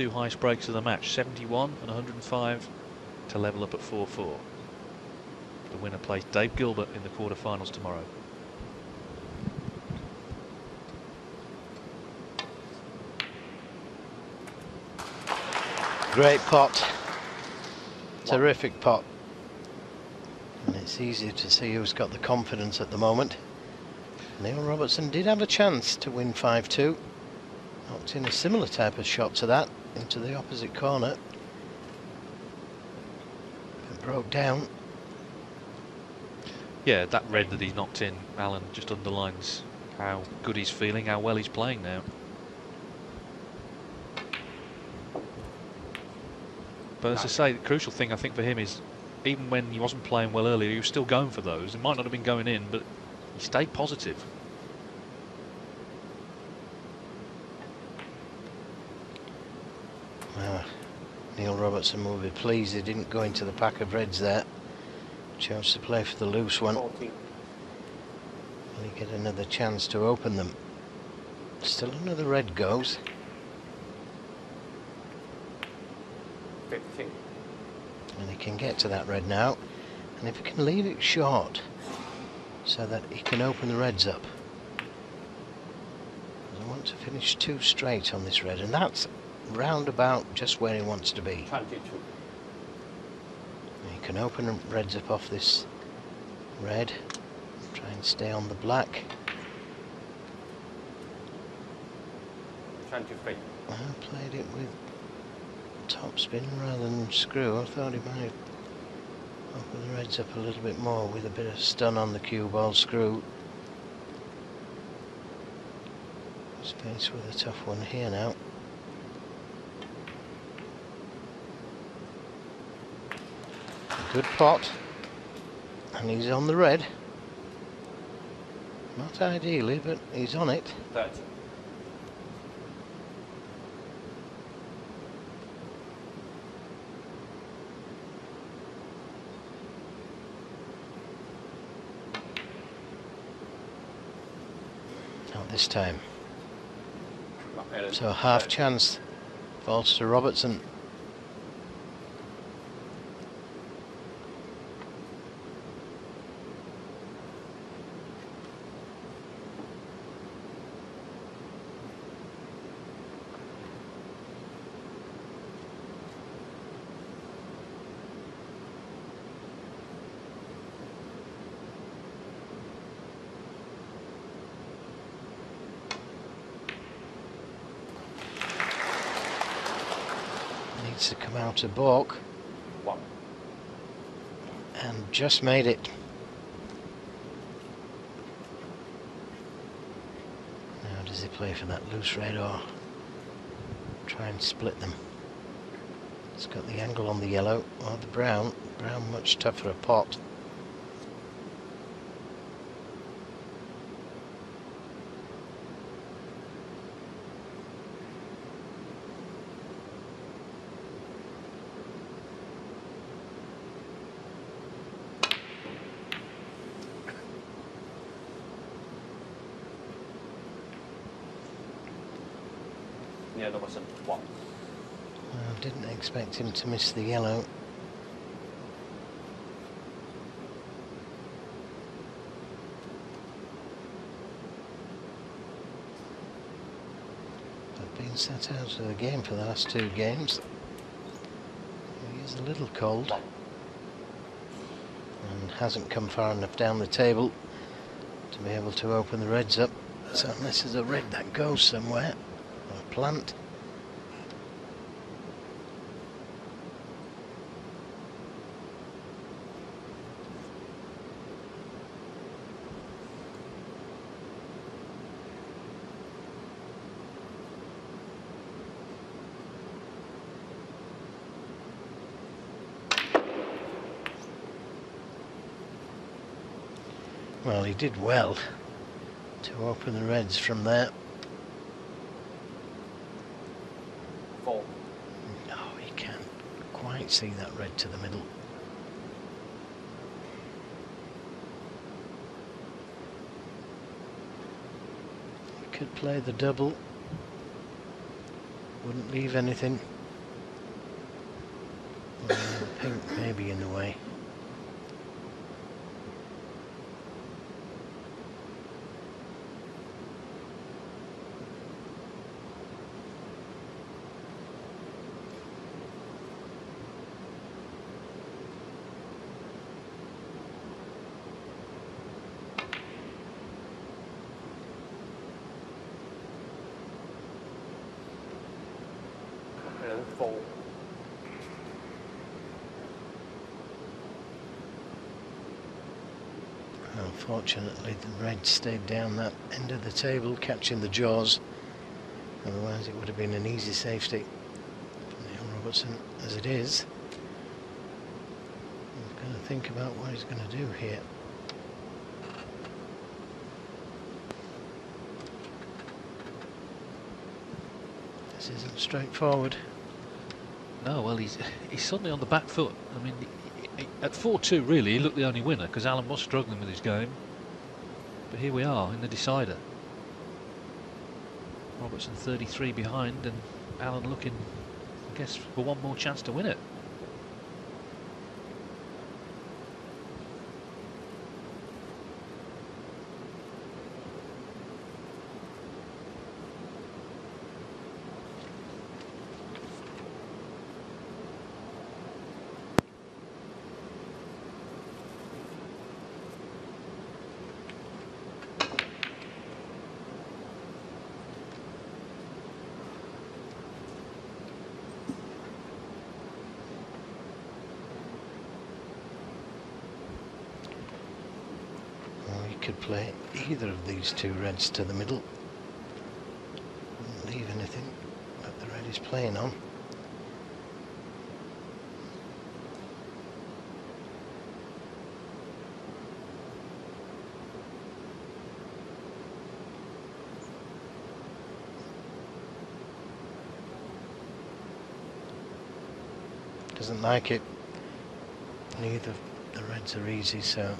two highest breaks of the match, 71 and 105 to level up at 4-4. The winner plays Dave Gilbert in the quarterfinals tomorrow. Great pot. Terrific pot. And it's easy to see who's got the confidence at the moment. Neil Robertson did have a chance to win 5-2. Knocked in a similar type of shot to that into the opposite corner. It broke down. Yeah, that red that he knocked in, Alan, just underlines how good he's feeling, how well he's playing now. But as I say, the crucial thing I think for him is, even when he wasn't playing well earlier, he was still going for those. It might not have been going in, but he stayed positive. Neil Robertson will be pleased he didn't go into the pack of reds there. Chance to play for the loose one. Will he get another chance to open them? Still another red goes. 50. And he can get to that red now. And if he can leave it short so that he can open the reds up. I want to finish two straight on this red and that's round about just where he wants to be. 22. You can open the reds up off this red. Try and stay on the black. 23. I played it with top spin rather than screw. I thought he might open the reds up a little bit more with a bit of stun on the cue ball screw. Space with a tough one here now. Good pot. And he's on the red. Not ideally, but he's on it. 30. Not this time. So half chance falls to Robertson. Needs to come out of balk and just made it. Now does he play for that loose red or try and split them? It's got the angle on the yellow or the brown. Brown much tougher a pot. Neil Robertson. One. I didn't expect him to miss the yellow. I've been sat out of the game for the last two games. He is a little cold and hasn't come far enough down the table to be able to open the reds up. So unless there's a red that goes somewhere, plant, Well, he did well to open the reds from there. Four. No, he can't quite see that red to the middle. Could play the double wouldn't leave anything. Pink maybe in the way. Unfortunately, the red stayed down that end of the table, catching the jaws. Otherwise, it would have been an easy safety for Robertson. As it is, he's going to think about what he's going to do here. This isn't straightforward. No, well, he's he's suddenly on the back foot. I mean, at 4-2, really, he looked the only winner because Allen was struggling with his game. But here we are in the decider. Robertson 33 behind, and Allen looking, I guess, for one more chance to win it. Could play either of these two reds to the middle. Wouldn't leave anything that the red is playing on. Doesn't like it. Neither of the reds are easy, so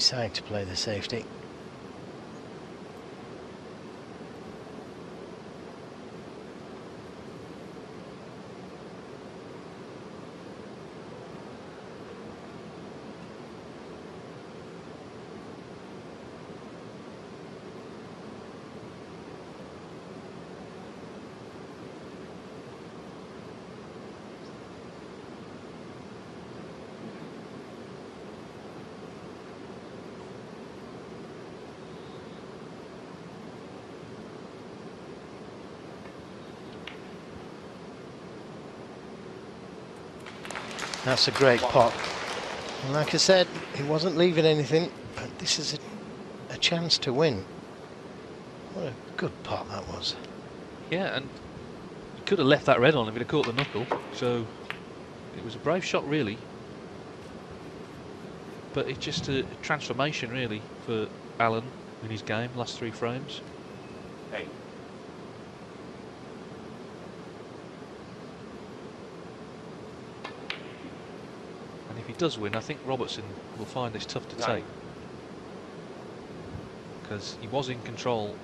may decide to play the safety. That's a great pot. And like I said, he wasn't leaving anything, but this is a, a chance to win. What a good pot that was. Yeah, and he could have left that red on if he'd have caught the knuckle. So it was a brave shot, really. But it's just a transformation, really, for Allen in his game, last three frames. Eight. And if he does win, I think Robertson will find this tough to Nine. take. Because he was in control.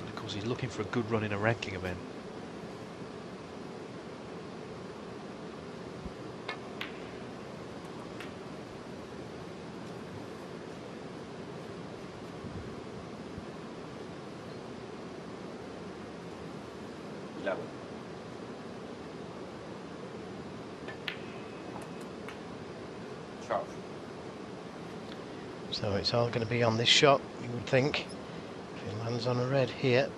And of course, he's looking for a good run in a ranking event. So it's all going to be on this shot, you would think. If he lands on a red here.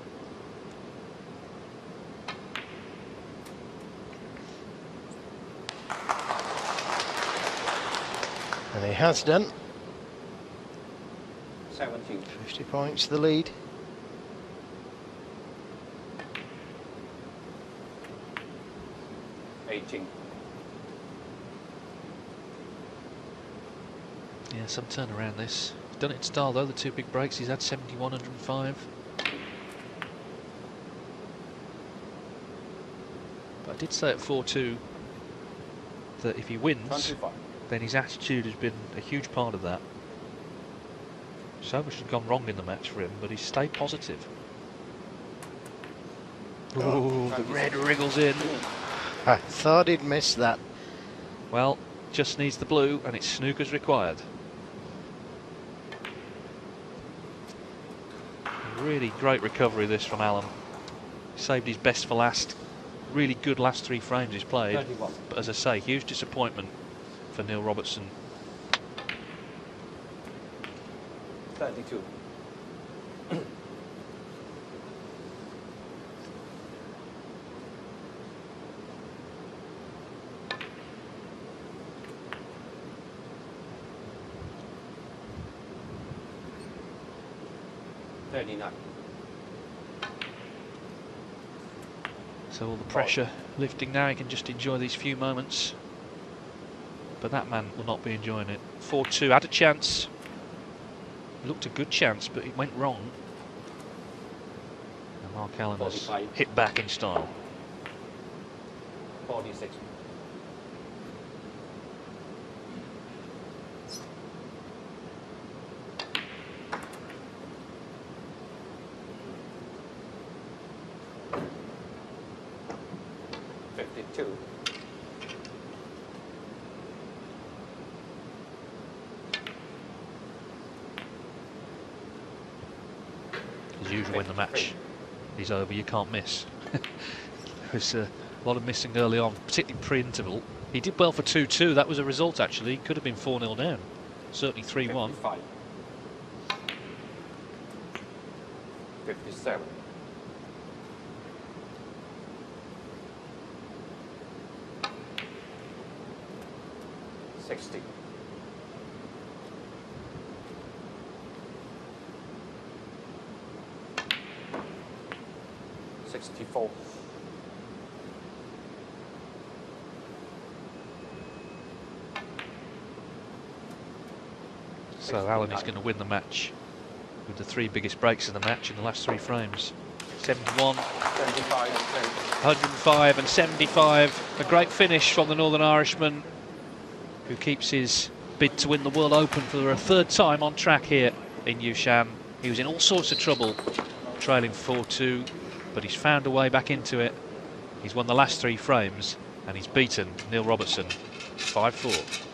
And he has done. Seventeen. 50 points the lead. Eighteen. Yeah, some turn around this. He's done it in style though, the two big breaks. He's had 71, 105. But I did say at 4-2 that if he wins, then his attitude has been a huge part of that. So much has gone wrong in the match for him, but he's stayed positive. Oh, Ooh, the red wriggles in. I thought he'd miss that. Well, just needs the blue, and it's snookers required. Really great recovery this from Allen. Saved his best for last. Really good last three frames he's played. 31. But as I say, huge disappointment for Neil Robertson. 32. 39. So all the pressure lifting now, he can just enjoy these few moments. But that man will not be enjoying it. 4-2, had a chance. Looked a good chance, but it went wrong. And Mark Allen has hit back in style. 46. two. As usual in the match, he's over, you can't miss. there was a lot of missing early on, particularly pre-interval. He did well for 2-2, that was a result actually, he could have been 4-0 down, certainly 3-1. 57. Sixty. Sixty-four. So Allen is going to win the match with the three biggest breaks in the match in the last three frames. 71, Seventy-five. 105 and 75. A great finish from the Northern Irishman who keeps his bid to win the World Open for a third time on track here in Yushan. He was in all sorts of trouble trailing 4-2 but he's found a way back into it. He's won the last three frames and he's beaten Neil Robertson 5-4.